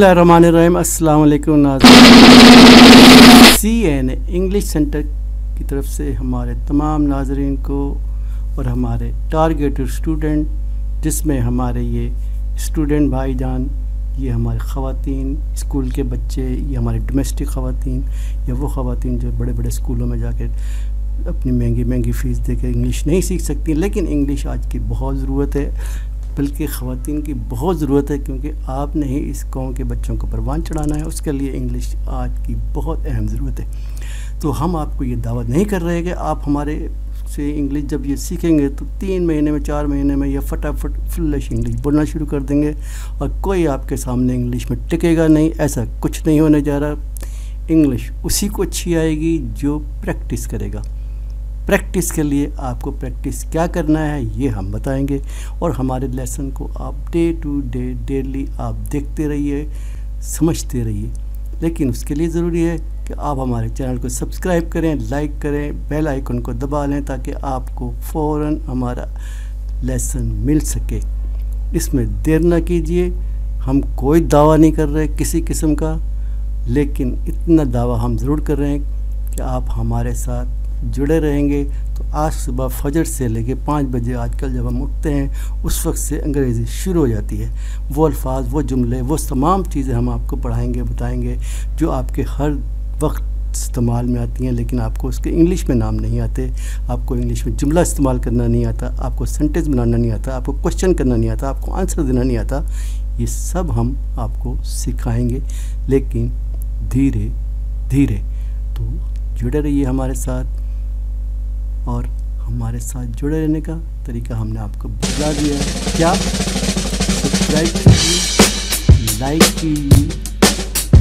अस्सलाम वालेकुम C an English centre की तरफ़ से हमारे तमाम नाजरन को और हमारे टारगेटेड स्टूडेंट जिसमें हमारे ये स्टूडेंट भाईजान, ये हमारे ख़वातीन, स्कूल के बच्चे, ये हमारे डोमेस्टिक ख़वातीन, या वो ख़वातीन जो बड़े बड़े स्कूलों में जाकर अपनी महँगी महँगी फ़ीस दे कर इंग्लिश नहीं सीख सकती। लेकिन इंग्लिश आज की बहुत ज़रूरत है। बल्कि ख़वान की बहुत ज़रूरत है क्योंकि आपने ही इस कौम के बच्चों को परवान चढ़ाना है। उसके लिए इंग्लिश आज की बहुत अहम ज़रूरत है। तो हम आपको ये दावत नहीं कर रहे कि आप हमारे से इंग्लिश जब ये सीखेंगे तो तीन महीने में, चार महीने में यह फटाफट फुल्लिश इंग्लिश बोलना शुरू कर देंगे और कोई आपके सामने इंग्लिश में टिकेगा नहीं, ऐसा कुछ नहीं होने जा रहा। इंग्लिश उसी को अच्छी आएगी जो प्रैक्टिस करेगा। प्रैक्टिस के लिए आपको प्रैक्टिस क्या करना है, ये हम बताएँगे। और हमारे लेसन को आप डे टू डे, डेली आप देखते रहिए, समझते रहिए। लेकिन उसके लिए ज़रूरी है कि आप हमारे चैनल को सब्सक्राइब करें, लाइक करें, बेल आइकन को दबा लें ताकि आपको फ़ौर हमारा लेसन मिल सके। इसमें देर ना कीजिए, हम कोई दावा नहीं कर रहे किसी किस्म का, लेकिन इतना दावा हम ज़रूर कर रहे हैं कि आप हमारे साथ जुड़े रहेंगे। तो आज सुबह फजर से लेके पाँच बजे आजकल जब हम उठते हैं, उस वक्त से अंग्रेज़ी शुरू हो जाती है। वो अल्फाज, वो जुमले, वो तमाम चीज़ें हम आपको पढ़ाएँगे, बताएँगे, जो आपके हर वक्त इस्तेमाल में आती हैं, लेकिन आपको उसके इंग्लिश में नाम नहीं आते। आपको इंग्लिश में जुमला इस्तेमाल करना नहीं आता, आपको सेंटेंस बनाना नहीं आता, आपको क्वेश्चन करना नहीं आता, आपको आंसर देना नहीं आता। ये सब हम आपको सिखाएँगे, लेकिन धीरे धीरे तो जुड़े रहिए हमारे साथ। और हमारे साथ जुड़े रहने का तरीका हमने आपको बता दिया है। क्या? सब्सक्राइब कीजिए, लाइक कीजिए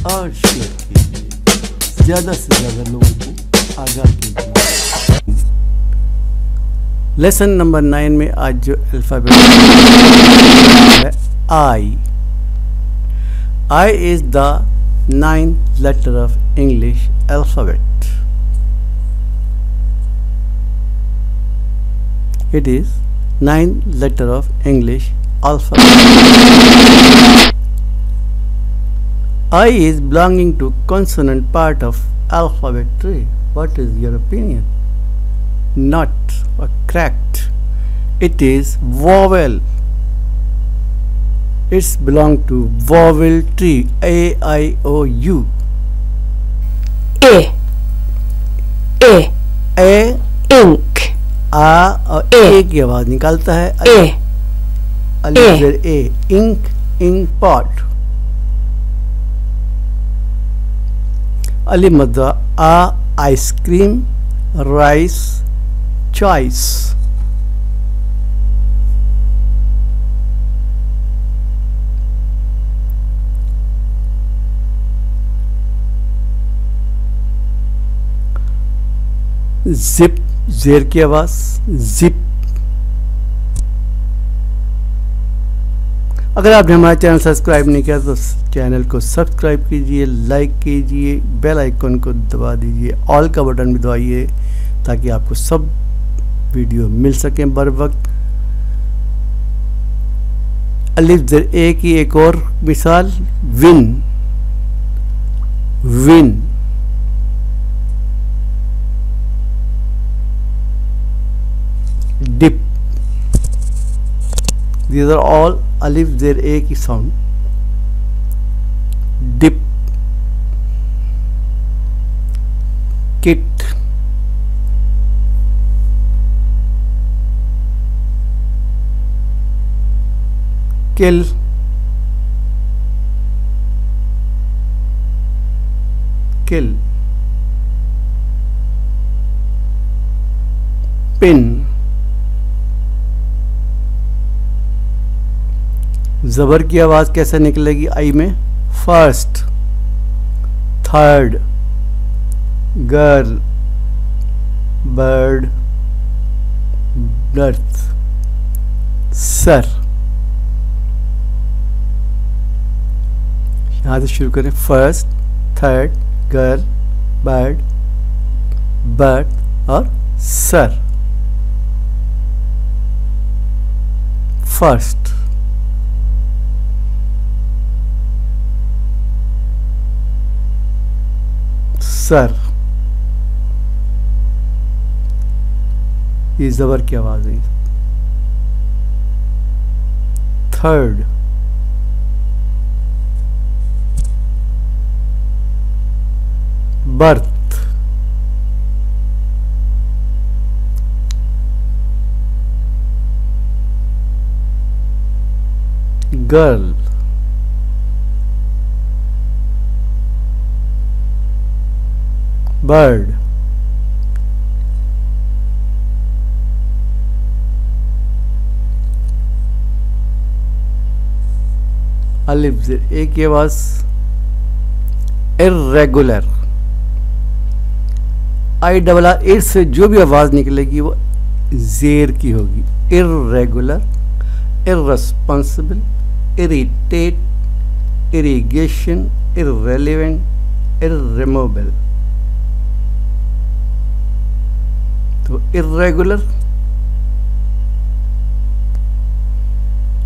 और शेयर कीजिए। ज़्यादा से ज़्यादा लोगों को आगाह कीजिए। लेसन नंबर नाइन में आज जो अल्फ़ाबेट है I I is the nine letter of English alphabet It is nine letter of English alphabet. I is belonging to consonant part of alphabet tree. What is your opinion? Not or cracked. It is vowel. It's belong to vowel tree. A I O U. A. A. A. आ और ए, ए की आवाज़ निकालता है। ए। अलीफर ए। Ink ink pot. Ali मद्दा आ आइसक्रीम राइस चॉइस। जिप जेर की आवाज़, जिप। अगर आपने हमारा चैनल सब्सक्राइब नहीं किया तो चैनल को सब्सक्राइब कीजिए, लाइक कीजिए, बेल आइकन को दबा दीजिए, ऑल का बटन भी दबाइए ताकि आपको सब वीडियो मिल सके बर वक्त। अलिफ जर ए की एक और मिसाल, win. Win. These are all alif their a ki sound dip kit kill kill pin ज़बर की आवाज़ कैसे निकलेगी? आई में first third girl bird birth sir यहाँ से शुरू करें first third girl bird birth और सर सर ये जबर की आवाज़ है। Third birth girl. Bird अलिफ एक ये आवाज़ इरेगुलर आई डबल आर एट से जो भी आवाज़ निकलेगी वो जेर की होगी। Irregular irresponsible irritate, irrigation, irrelevant, irremovable. तो irregular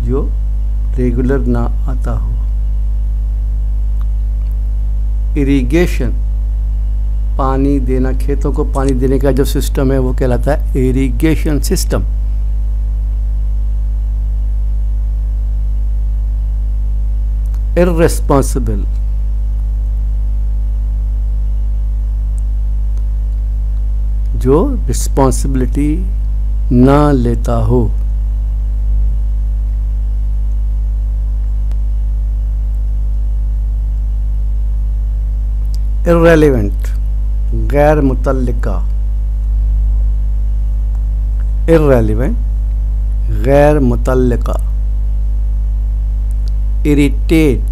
जो रेगुलर ना आता हो। इरिगेशन पानी देना, खेतों को पानी देने का जो सिस्टम है, वो कहलाता है इरिगेशन सिस्टम irresponsible जो रिस्पॉन्सिबिलिटी ना लेता हो। इरेलीवेंट गैर मुतलका इरेलीवेंट गैर मुतलका इरिटेट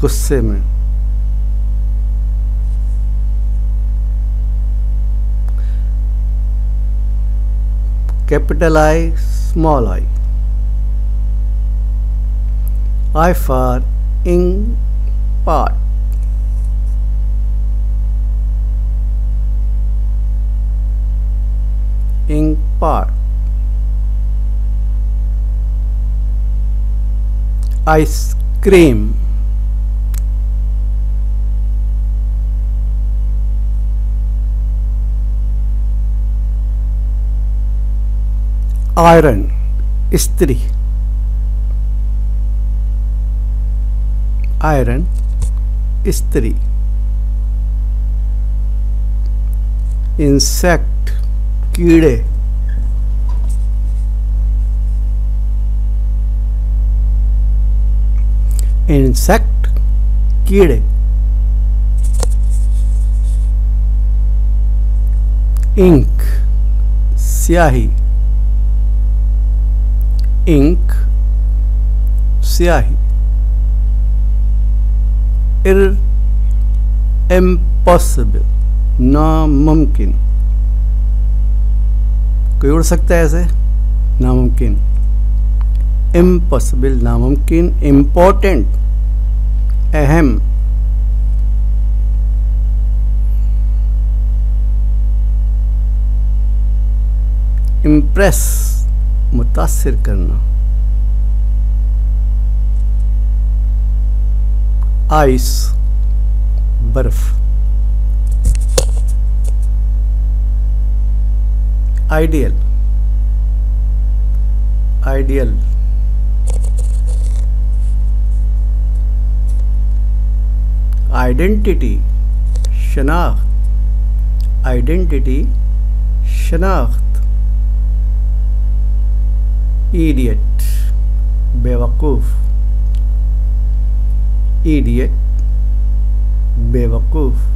गुस्से में। capital I, small i. I for in part. In part. Ice cream. Iron स्त्री। आयरन स्त्री। इंसेक्ट कीड़े। इंसेक्ट कीड़े। इंक स्याही। इंक स्याही इर इम्पॉसिबल नामुमकिन कोई उड़ सकता है ऐसे? नामुमकिन। इम्पॉसिबल नामुमकिन इम्पोर्टेंट अहम। इम्प्रेस मुतासर करना। आइस बर्फ़। आइडियल। आइडियल। आइडेंटिटी शनाख्त। आइडेंटिटी शनाख्त। इडियट बेवकूफ़ इडियट बेवकूफ़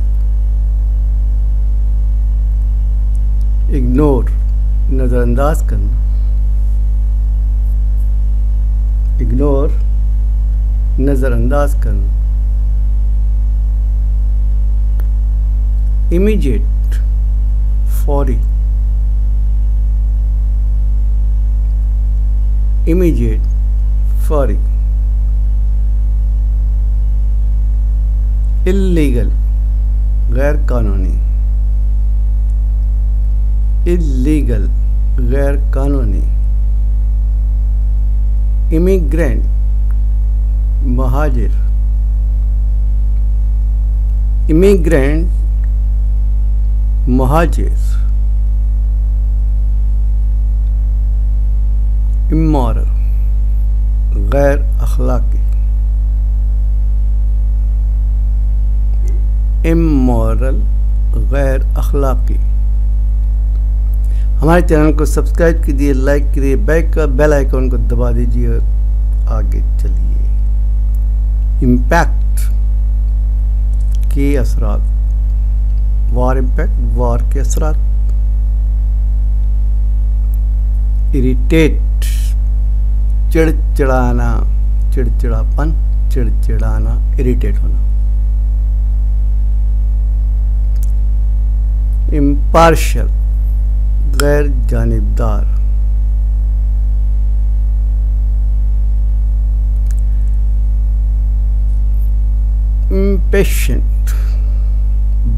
इग्नोर नज़रअंदाज करना इग्नोर नज़रअंदाज करना immediate. Faury immediate faury illegal गैर कानूनी इलीगल गैर कानूनी इमिग्रेंट महाजिर इमिग्रेंट महाजिर। इमोरल गैर अखलाकी। इमोरल गैर अखलाकी। हमारे चैनल को सब्सक्राइब कीजिए, लाइक कीजिए, बैक का बेल आइकॉन को दबा दीजिए और आगे चलिए। इम्पैक्ट के असरात, वार इम्पैक्ट, वार के असरात। इरिटेट चिड़चिड़ाना चिड़चिड़ापन चिड़चिड़ाना इरिटेट होना। इम्पार्शल गैर जानबदार impatient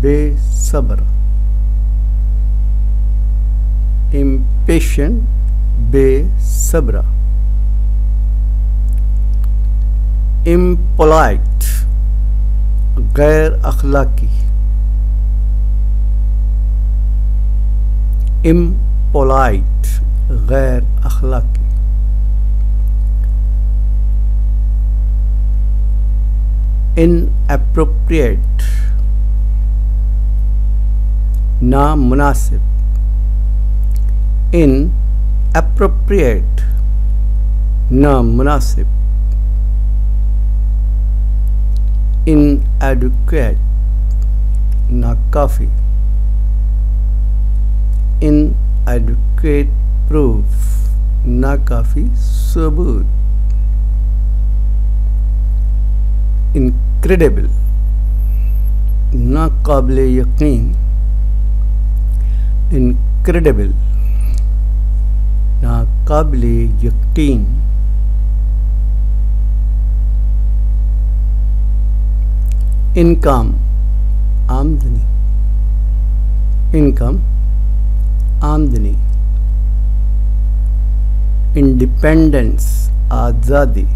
बेसब्र। Impatient बेसब्र। Impolite गैर अखलाकी। इम्पोलाइट गैर अखलाकी। Inappropriate नामुनासिब। इन अप्रोप्रिएट नामुनासिब। नाकाफी इन एडुकेट प्रूफ नाकाफी सबूत इनक्रेडिबल नाकाबिल यकीन इनक्रेडिबल नाकाबिल यकीन इनकम आमदनी। इनकम आमदनी। इंडिपेंडेंस आज़ादी।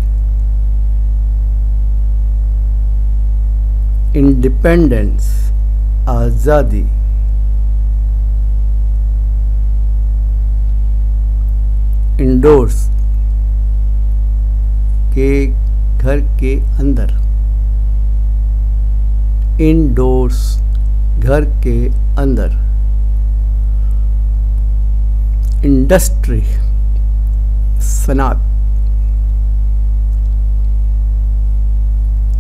इंडिपेंडेंस आज़ादी। इंडोर्स के घर के अंदर। इंडोर्स घर के अंदर। इंडस्ट्री सनात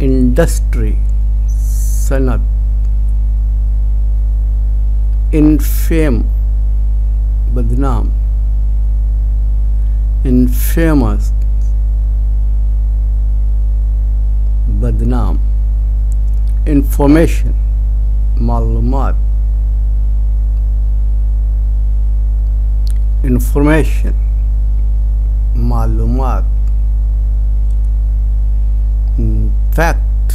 इंडस्ट्री सनत इनफेम बदनाम। इनफेमस बदनाम। information malumat. information malumat. fact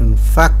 in fact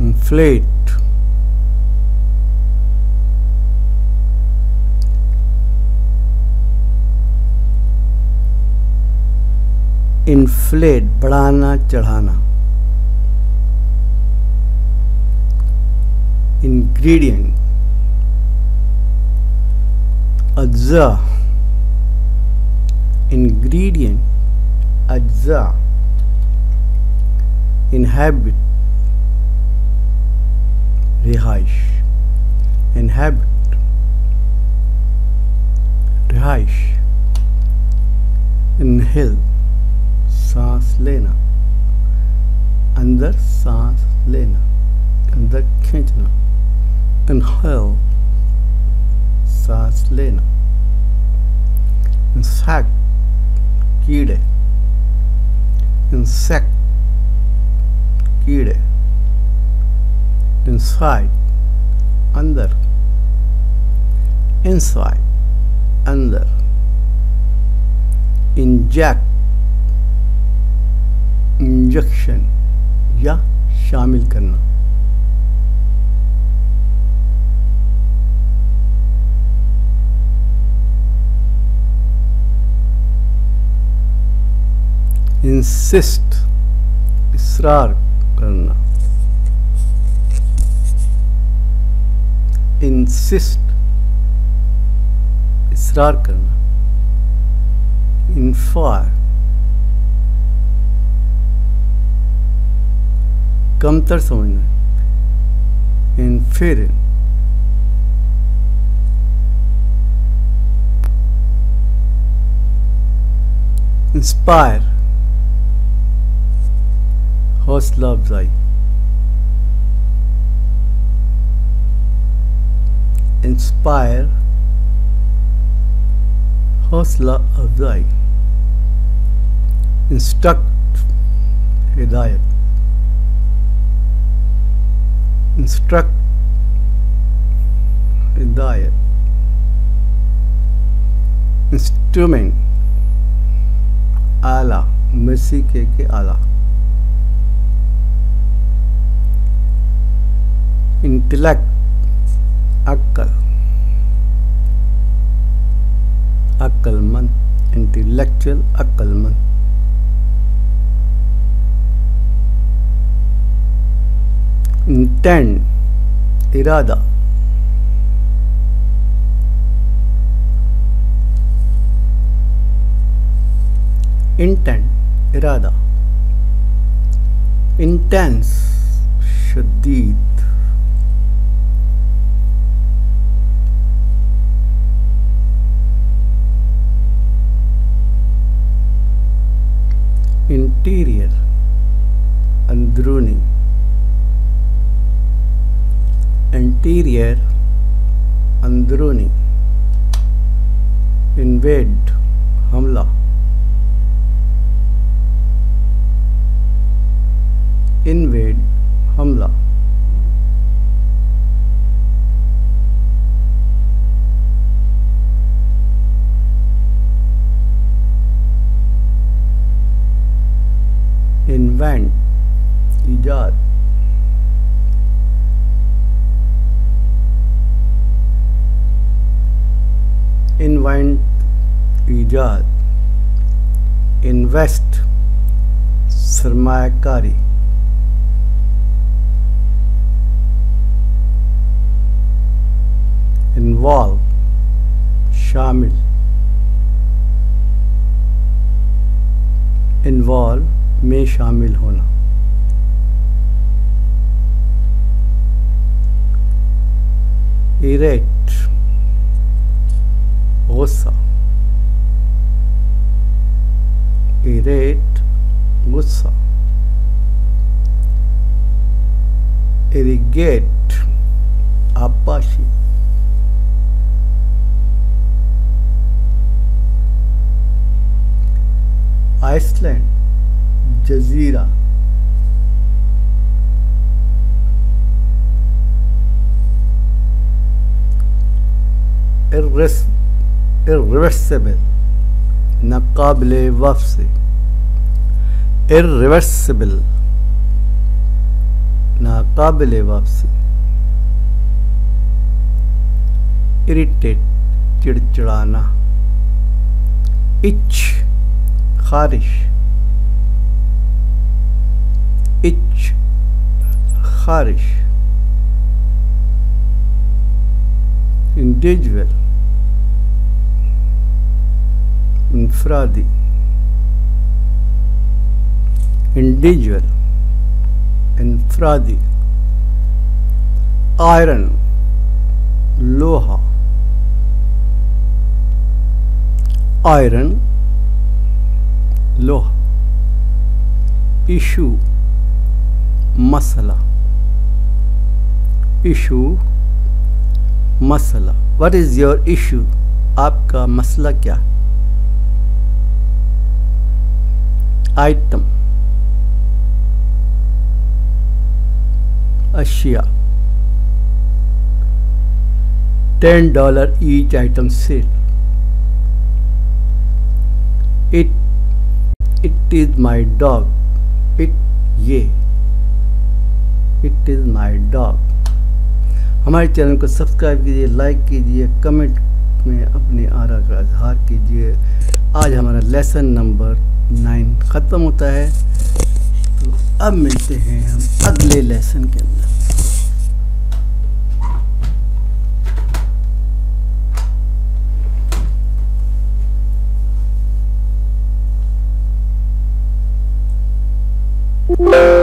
inflate inflate बढ़ाना चढ़ाना इंग्रेडिएंट अज्जा इंग्रेडिएंट अज्जा inhabit रिहाइश inhabit रिहाइश इनहेल सांस लेना। अंदर सांस लेना। अंदर खींचना। इनहेल सांस लेना। इंसेक्ट कीड़े। इंसेक्ट कीड़े। इनसाइड अंदर। इनसाइड अंदर। इंजेक्ट इंजेक्शन या शामिल करना। इंसिस्ट इसरार करना। इंसिस्ट इसरार करना। इन्फायर कमतर समझना इन्फेर इंस्पायर हौसला अफजाई इंस्पायर हौसला अफजाई इंस्ट्रक्ट हिदायत इंस्ट्रक्ट हिदायत इंस्ट्रूमेंट आला मसी के के आला इंटेलेक्ट अक्ल अक्लमंद इंटेलेक्चुअल अक्लमंद इंटेंड इरादा। इंटेंट इरादा। इंटेंस शदीद। इंटीरियर अंदरूनी। इंटीरियर अंदरूनी इन्वेड हमला। इन्वेड हमला। इन्वेंट ईजाद। इन्वेंट इन्वेस्ट सरमाकारी इन्वॉल्व शामिल। इन्वॉल्व में शामिल होना। इरेट इरिगेट आपाशी आइसलैंड जजीरा irreversible नाकाबिल वापस irreversible नाकाबिल वापसी। इरिटेट चिड़चिड़ाना। इच खारिश। इच खारिश। इंडिविजुअल इंफरादी इंफरादी आयरन लोहा आयरन लोहा इशू मसला इशू मसला व्हाट इज़ योर इशू आपका मसला क्या? आइटम अशिया। Ten dollar each item sale it it is my dog it ये इट इज़ माई डॉग हमारे चैनल को सब्सक्राइब कीजिए लाइक कीजिए कमेंट में अपने आरा का इजहार कीजिए। आज हमारा लेसन नंबर नाइन ख़त्म होता है। तो अब मिलते हैं हम अगले लेसन के अंदर। Woo!